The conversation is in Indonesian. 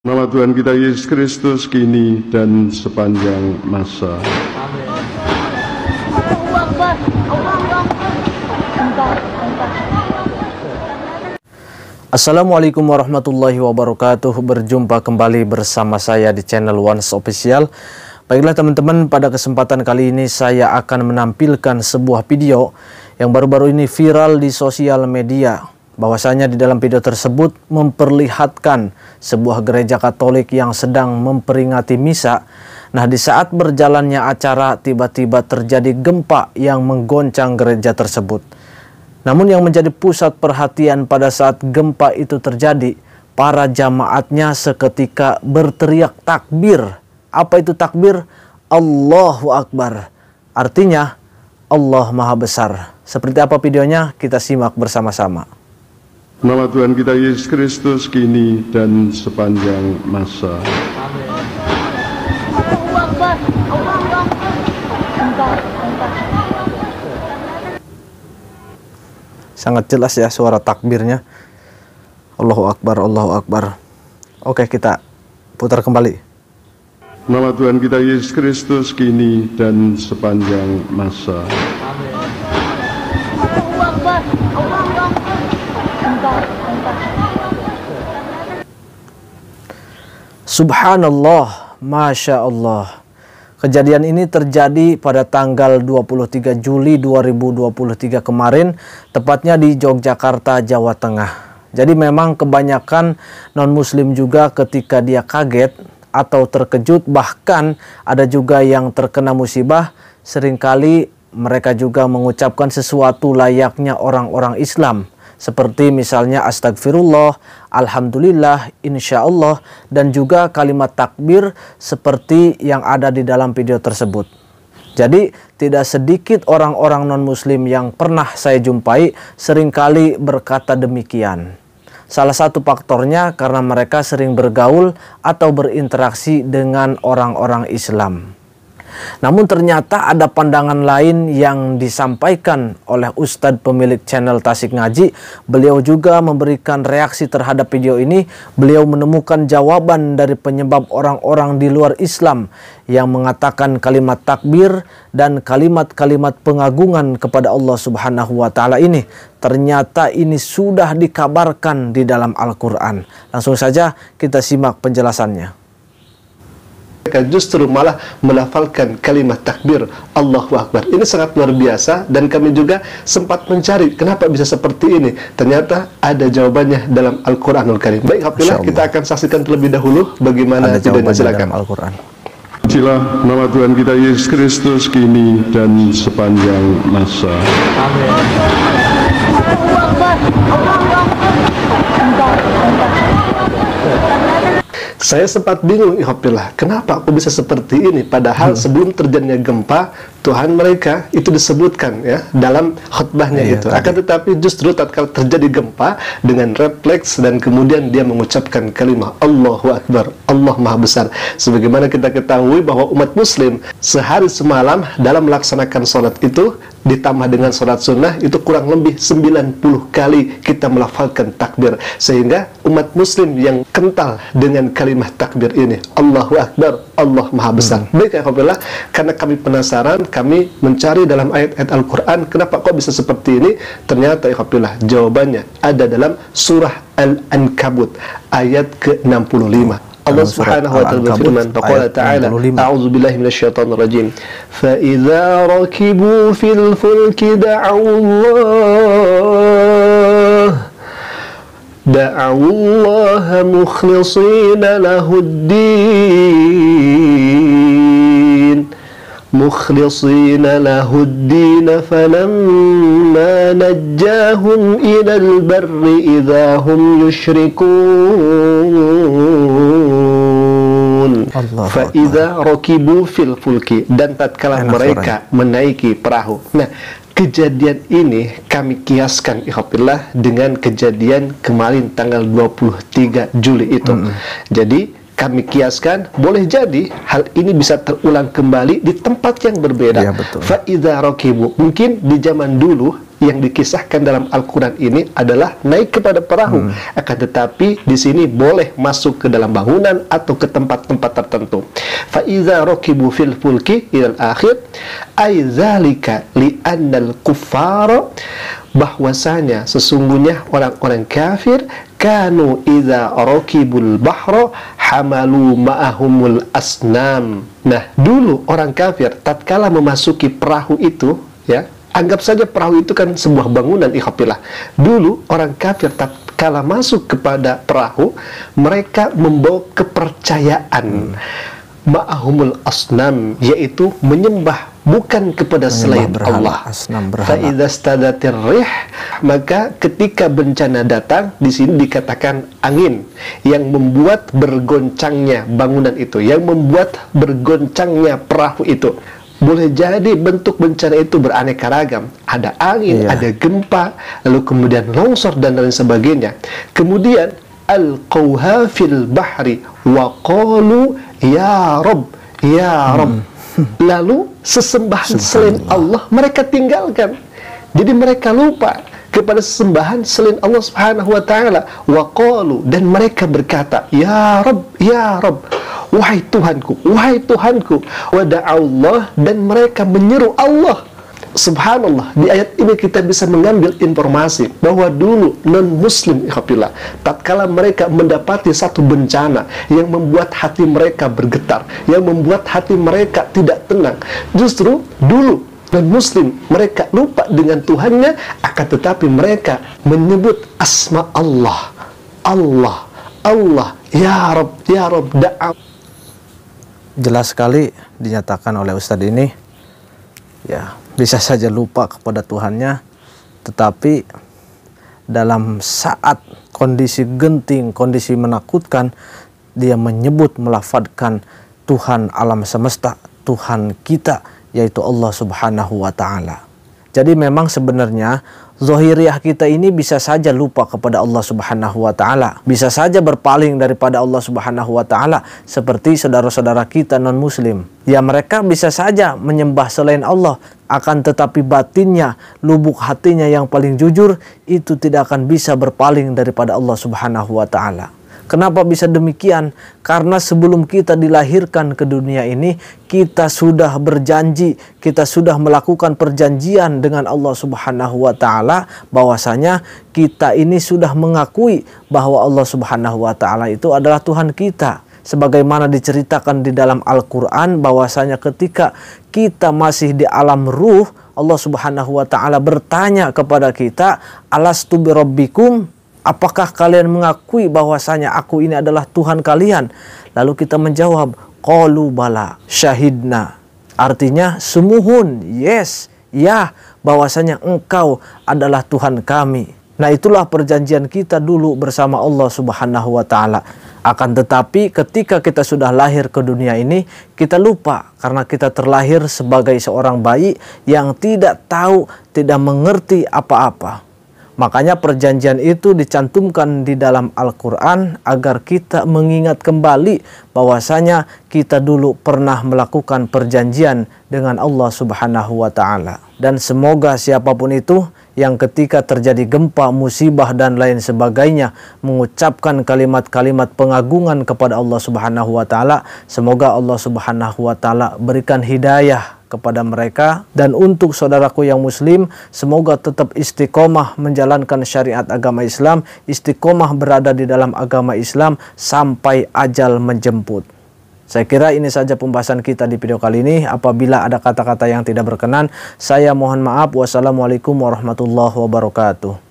Nama Tuhan kita Yesus Kristus kini dan sepanjang masa. Assalamualaikum warahmatullahi wabarakatuh. Berjumpa kembali bersama saya di channel Once Official. Baiklah teman-teman pada kesempatan kali ini saya akan menampilkan sebuah video Yang baru-baru ini viral di sosial media bahwasanya di dalam video tersebut memperlihatkan sebuah gereja Katolik yang sedang memperingati misa. Nah, di saat berjalannya acara tiba-tiba terjadi gempa yang menggoncang gereja tersebut. Namun yang menjadi pusat perhatian pada saat gempa itu terjadi, para jamaatnya seketika berteriak takbir. Apa itu takbir? Allahu Akbar. Artinya Allah Maha Besar. Seperti apa videonya? Kita simak bersama-sama. Nama Tuhan kita Yesus Kristus kini dan sepanjang masa. Sangat jelas ya suara takbirnya. Allahu Akbar, Allahu Akbar. Oke, kita putar kembali. Nama Tuhan kita Yesus Kristus kini dan sepanjang masa. Allahu Akbar. Allahu Akbar. Bentar, bentar. Subhanallah, Masya Allah. Kejadian ini terjadi pada tanggal 23 Juli 2023 kemarin, tepatnya di Yogyakarta, Jawa Tengah. Jadi memang kebanyakan non-muslim juga ketika dia kaget atau terkejut, bahkan ada juga yang terkena musibah, sering kali mereka juga mengucapkan sesuatu layaknya orang-orang Islam seperti misalnya astagfirullah, alhamdulillah, insya Allah, dan juga kalimat takbir seperti yang ada di dalam video tersebut. Jadi tidak sedikit orang-orang non-muslim yang pernah saya jumpai sering kali berkata demikian. Salah satu faktornya karena mereka sering bergaul atau berinteraksi dengan orang-orang Islam. Namun ternyata ada pandangan lain yang disampaikan oleh Ustadz pemilik channel Tasik Ngaji. Beliau juga memberikan reaksi terhadap video ini. Beliau menemukan jawaban dari penyebab orang-orang di luar Islam yang mengatakan kalimat takbir dan kalimat-kalimat pengagungan kepada Allah Subhanahu wa taala ini. Ternyata ini sudah dikabarkan di dalam Al-Qur'an. Langsung saja kita simak penjelasannya mereka justru malah melafalkan kalimat takbir Allahu Akbar. Ini sangat luar biasa dan kami juga sempat mencari kenapa bisa seperti ini. Ternyata ada jawabannya dalam Al-Qur'anul Karim. Baik, Alhamdulillah kita akan saksikan terlebih dahulu bagaimana ada jawabannya silakan. dalam Al-Qur'an. Pujilah nama Tuhan kita Yesus Kristus kini dan sepanjang masa. Allahu Akbar. Allahu Akbar. Bentar, bentar. Saya sempat bingung, Ihopillah, kenapa aku bisa seperti ini? Padahal Hmm. sebelum terjadinya gempa, Tuhan mereka itu disebutkan ya dalam khutbahnya Iya, itu. tadi. Akan tetapi justru tatkala terjadi gempa dengan refleks dan kemudian dia mengucapkan kalimat Allahu Akbar, Allah Maha Besar. Sebagaimana kita ketahui bahwa umat Muslim sehari semalam dalam melaksanakan sholat itu ditambah dengan sholat sunnah itu kurang lebih 90 kali kita melafalkan takbir sehingga umat muslim yang kental dengan kalimat takbir ini Allahu Akbar Allah Maha Besar baik ya Alhamdulillah karena kami penasaran kami mencari dalam ayat-ayat Al-Quran kenapa kok bisa seperti ini? Ternyata ya ikhwatillah jawabannya ada dalam surah Al-Ankabut ayat ke-65. Allah Subhanahu wa taala berfirman Taqala ta'ala A'udhu billahi minasyaitan rajim Fa'idha rakibu fil fulki da'allah da'allah mukhlisina lahuddin مخلصين له الدين فلما نجاهم إلى البر إذا هم يشركون الله فإذا ركبوا في الفلك dan tatkala Enak mereka menaiki perahu nah kejadian ini kami kiaskan ikhafillah dengan kejadian kemarin tanggal 23 Juli itu jadi kami kiaskan boleh jadi hal ini bisa terulang kembali di tempat yang berbeda betul. Fa'idha rakibu mungkin di zaman dulu yang dikisahkan dalam Al-Quran ini adalah naik kepada perahu. Hmm. Akan tetapi di sini boleh masuk ke dalam bangunan atau ke tempat-tempat tertentu. Faiza rokibu fil fulki ilal akhir ay zalika li annal kuffara bahwasanya sesungguhnya orang-orang kafir kanu idza rakibul bahra hamalu ma'ahumul asnam. Nah, dulu orang kafir tatkala memasuki perahu itu, ya, anggap saja perahu itu kan sebuah bangunan ikhafillah. Dulu orang kafir tatkala masuk kepada perahu, mereka membawa kepercayaan. Hmm ma'ahumul asnam yaitu menyembah bukan kepada selain Allah. Rih maka ketika bencana datang di sini dikatakan angin yang membuat bergoncangnya bangunan itu, yang membuat bergoncangnya perahu itu. Boleh jadi bentuk bencana itu beraneka ragam. Ada angin, iya. ada gempa, lalu kemudian longsor dan lain sebagainya. Kemudian alqauha fil bahri wa qalu ya Rob ya Rob hmm. Lalu sesembahan selain Allah mereka tinggalkan. Jadi mereka lupa kepada sesembahan selain Allah Subhanahu wa taala. Dan mereka berkata ya Rob ya Rob wahai Tuhanku wahai Tuhanku wa Allah dan mereka menyeru Allah Subhanallah, di ayat ini kita bisa mengambil informasi bahwa dulu non-muslim ikhafillah, tatkala mereka mendapati satu bencana yang membuat hati mereka bergetar, yang membuat hati mereka tidak tenang. Justru dulu non-muslim mereka lupa dengan Tuhannya, akan tetapi mereka menyebut asma Allah. Allah, Allah, Ya Rob, Ya Rob, da'a. Jelas sekali dinyatakan oleh Ustadz ini, ya bisa saja lupa kepada Tuhannya, tetapi dalam saat kondisi genting, kondisi menakutkan, dia menyebut melafadkan Tuhan alam semesta, Tuhan kita, yaitu Allah Subhanahu wa Ta'ala. Jadi, memang sebenarnya Zohiriah kita ini bisa saja lupa kepada Allah Subhanahu wa taala, bisa saja berpaling daripada Allah Subhanahu wa taala seperti saudara-saudara kita non-muslim. Ya mereka bisa saja menyembah selain Allah, akan tetapi batinnya, lubuk hatinya yang paling jujur itu tidak akan bisa berpaling daripada Allah Subhanahu wa taala. Kenapa bisa demikian? Karena sebelum kita dilahirkan ke dunia ini, kita sudah berjanji, kita sudah melakukan perjanjian dengan Allah Subhanahu wa taala bahwasanya kita ini sudah mengakui bahwa Allah Subhanahu wa taala itu adalah Tuhan kita sebagaimana diceritakan di dalam Al-Qur'an bahwasanya ketika kita masih di alam ruh Allah Subhanahu wa taala bertanya kepada kita alastu birabbikum Apakah kalian mengakui bahwasanya aku ini adalah Tuhan kalian? Lalu kita menjawab, qalu bala syahidna. Artinya semuhun, yes, ya, bahwasanya engkau adalah Tuhan kami. Nah, itulah perjanjian kita dulu bersama Allah Subhanahu wa taala. Akan tetapi ketika kita sudah lahir ke dunia ini, kita lupa karena kita terlahir sebagai seorang bayi yang tidak tahu, tidak mengerti apa-apa. Makanya perjanjian itu dicantumkan di dalam Al-Quran agar kita mengingat kembali bahwasanya kita dulu pernah melakukan perjanjian dengan Allah Subhanahu wa taala. Dan semoga siapa pun itu yang ketika terjadi gempa, musibah dan lain sebagainya mengucapkan kalimat-kalimat pengagungan kepada Allah Subhanahu wa taala, semoga Allah Subhanahu wa taala berikan hidayah kepada mereka. Dan untuk saudaraku yang muslim semoga tetap istiqomah menjalankan syariat agama Islam istiqomah berada di dalam agama Islam sampai ajal menjemput saya kira ini saja pembahasan kita di video kali ini. Apabila ada kata-kata yang tidak berkenan, saya mohon maaf. Wassalamualaikum warahmatullahi wabarakatuh.